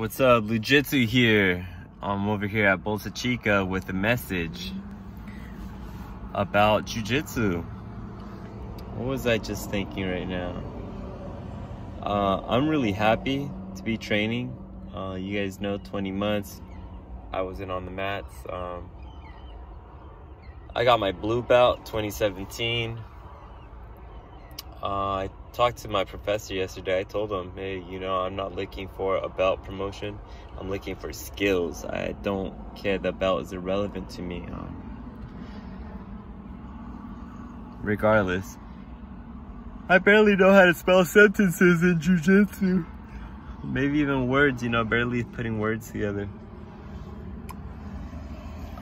What's up, Lujitsu here. I'm over here at Bolsa Chica with a message about Jiu-Jitsu. What was I just thinking right now? Uh, I'm really happy to be training. Uh, you guys know 20 months I wasn't on the mats. Um, I got my blue belt 2017. Uh, I talked to my professor yesterday. I told him, hey, you know, I'm not looking for a belt promotion. I'm looking for skills. I don't care. The belt is irrelevant to me. Um, regardless, I barely know how to spell sentences in jujitsu. Maybe even words, you know, barely putting words together.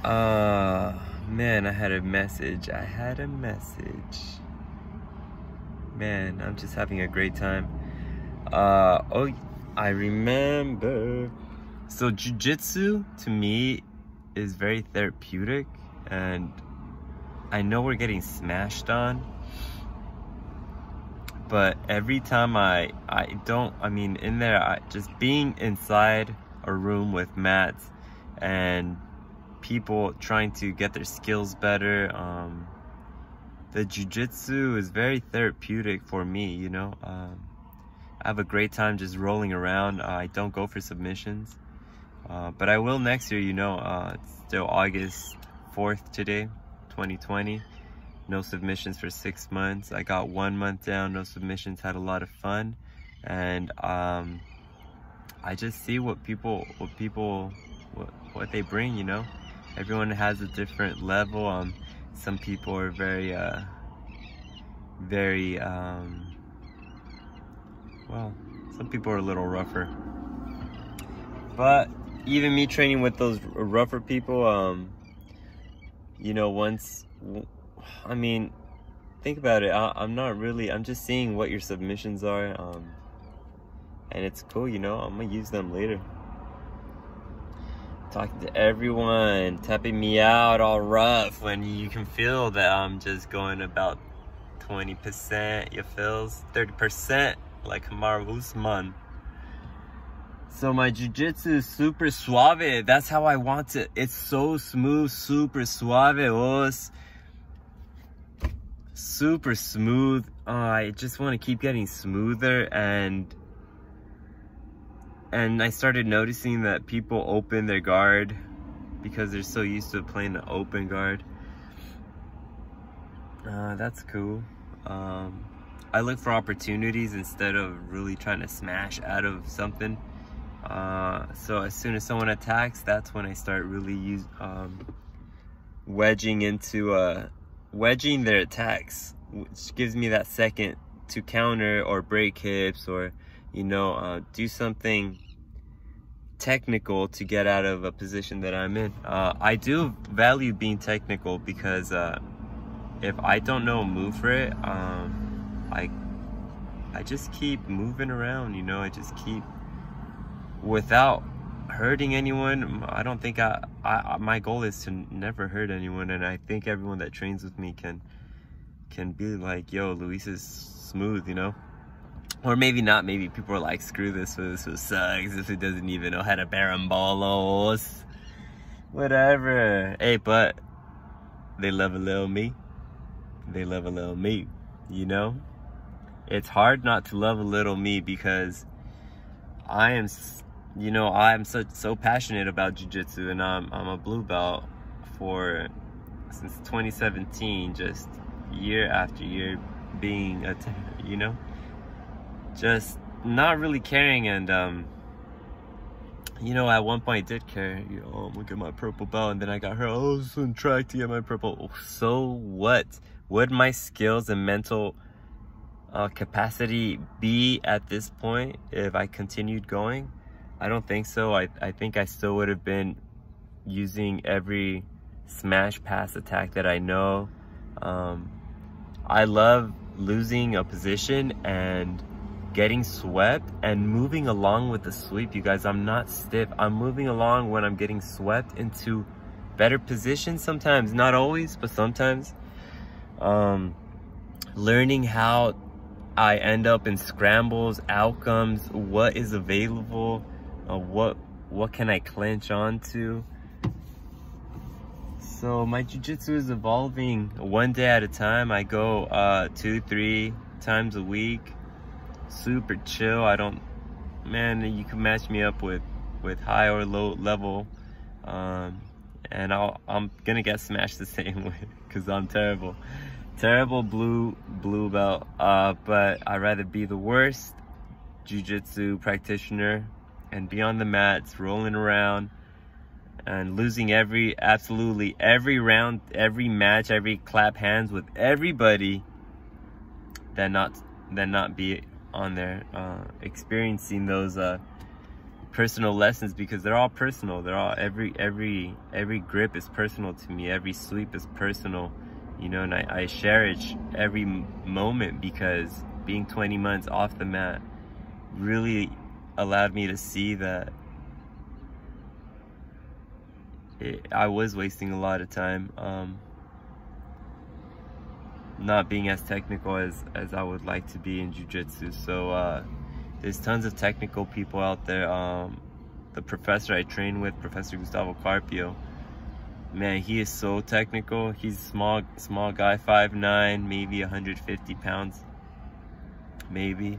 Uh, man, I had a message. I had a message man, I'm just having a great time. Uh, oh, I remember. So jujitsu to me is very therapeutic, and I know we're getting smashed on. But every time I, I don't, I mean, in there, I just being inside a room with mats and people trying to get their skills better, um, the jujitsu is very therapeutic for me, you know. Um, I have a great time just rolling around. Uh, I don't go for submissions. Uh, but I will next year, you know. Uh, it's still August 4th today, 2020. No submissions for six months. I got one month down, no submissions, had a lot of fun. And um, I just see what people, what people, what, what they bring, you know. Everyone has a different level. Um, some people are very, uh, very, um, well, some people are a little rougher. But even me training with those rougher people, um, you know, once, I mean, think about it. I, am not really, I'm just seeing what your submissions are. Um, and it's cool, you know, I'm gonna use them later talking to everyone, tapping me out all rough when you can feel that I'm just going about 20%, you feels 30% like Kamaru Usman. So my jiu-jitsu is super suave. That's how I want it. It's so smooth, super suave. Os. Super smooth. Oh, I just want to keep getting smoother and and I started noticing that people open their guard because they're so used to playing the open guard. Uh, that's cool. Um, I look for opportunities instead of really trying to smash out of something. Uh, so as soon as someone attacks, that's when I start really use, um, wedging into uh, wedging their attacks, which gives me that second to counter or break hips or you know, uh, do something technical to get out of a position that I'm in. Uh, I do value being technical because uh, if I don't know a move for it, um, I I just keep moving around. You know, I just keep without hurting anyone. I don't think I, I my goal is to never hurt anyone, and I think everyone that trains with me can can be like, "Yo, Luis is smooth," you know or maybe not maybe people are like screw this this sucks this doesn't even know how to berimbolos whatever. Hey but they love a little me. They love a little me you know? It's hard not to love a little me because i am you know i'm so so passionate about jiu-jitsu and i'm i'm a blue belt for since 2017 just year after year being a you know just not really caring and um you know at one point I did care. You know I'm gonna get my purple belt and then I got her oh, I was on track to get my purple. So what? Would my skills and mental uh, capacity be at this point if I continued going? I don't think so. I, I think I still would have been using every smash pass attack that I know. Um, I love losing a position and getting swept and moving along with the sweep, you guys. I'm not stiff. I'm moving along when I'm getting swept into better positions sometimes. Not always, but sometimes. Um, learning how I end up in scrambles, outcomes, what is available, uh, what what can I clinch onto? So my jujitsu is evolving one day at a time. I go uh, two, three times a week. Super chill. I don't, man, you can match me up with, with high or low level. Um, and I'll, I'm gonna get smashed the same way because I'm terrible. Terrible blue, blue belt. Uh, but I'd rather be the worst jujitsu practitioner and be on the mats, rolling around and losing every, absolutely every round, every match, every clap hands with everybody than not, than not be on there, uh, experiencing those, uh, personal lessons because they're all personal. They're all, every, every, every grip is personal to me. Every sweep is personal, you know, and I, I cherish every moment because being 20 months off the mat really allowed me to see that it, I was wasting a lot of time um, not being as technical as, as I would like to be in jiu-jitsu. So uh, there's tons of technical people out there. Um, the professor I train with, Professor Gustavo Carpio, man, he is so technical. He's small, small guy, 5'9", maybe 150 pounds, maybe.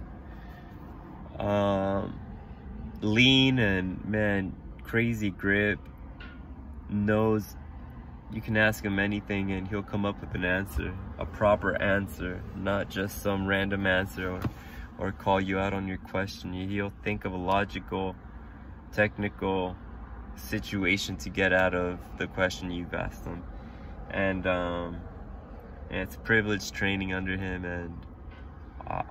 Um, lean and man, crazy grip. Knows you can ask him anything and he'll come up with an answer, a proper answer, not just some random answer or, or call you out on your question. He'll think of a logical, technical situation to get out of the question you've asked him. And, um, and it's a privilege training under him and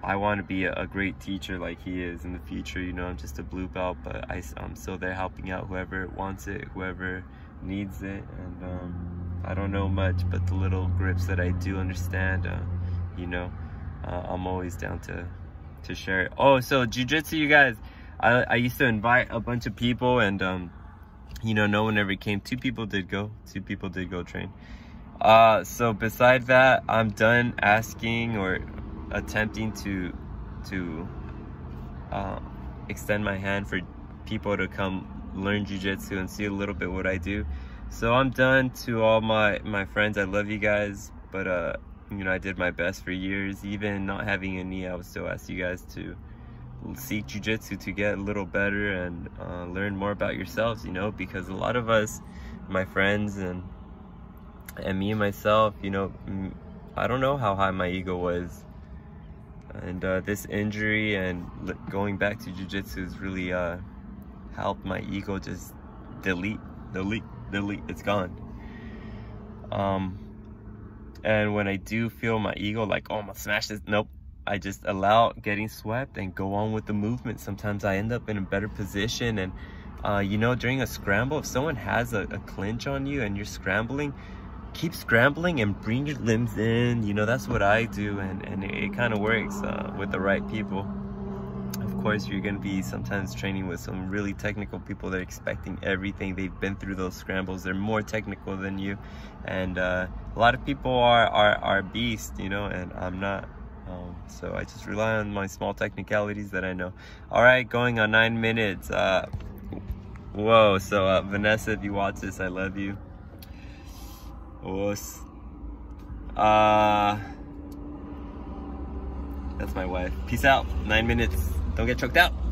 I want to be a, great teacher like he is in the future. You know, I'm just a blue belt, but I, am still there helping out whoever wants it, whoever needs it. And um, I don't know much, but the little grips that I do understand, uh, you know, uh, I'm always down to to share it. Oh, so jujitsu, you guys, I, I used to invite a bunch of people, and um, you know, no one ever came. Two people did go. Two people did go train. Uh, so beside that, I'm done asking or attempting to to uh, extend my hand for people to come learn jujitsu and see a little bit what I do. So I'm done to all my my friends. I love you guys, but uh, you know I did my best for years. Even not having a knee, I would still ask you guys to seek jujitsu to get a little better and uh, learn more about yourselves. You know, because a lot of us, my friends and and me and myself, you know, I don't know how high my ego was and uh, this injury and going back to jiu-jitsu has really uh, helped my ego just delete delete delete. It's gone. Um and when i do feel my ego like oh i'm gonna smash this nope. I just allow getting swept and go on with the movement. Sometimes i end up in a better position. And uh, you know during a scramble if someone has a, a clinch on you and you're scrambling keep scrambling and bring your limbs in. You know, that's what I do, and, and it, it kind of works uh, with the right people. Course, you're going to be sometimes training with some really technical people that are expecting everything. They've been through those scrambles. They're more technical than you. And uh, a lot of people are, are, are beasts, you know, and I'm not. Um, so I just rely on my small technicalities that I know. All right, going on nine minutes. Uh, whoa, so uh, Vanessa, if you watch this, I love you. Uh, that's my wife. Peace out. Nine minutes. Don't get choked out.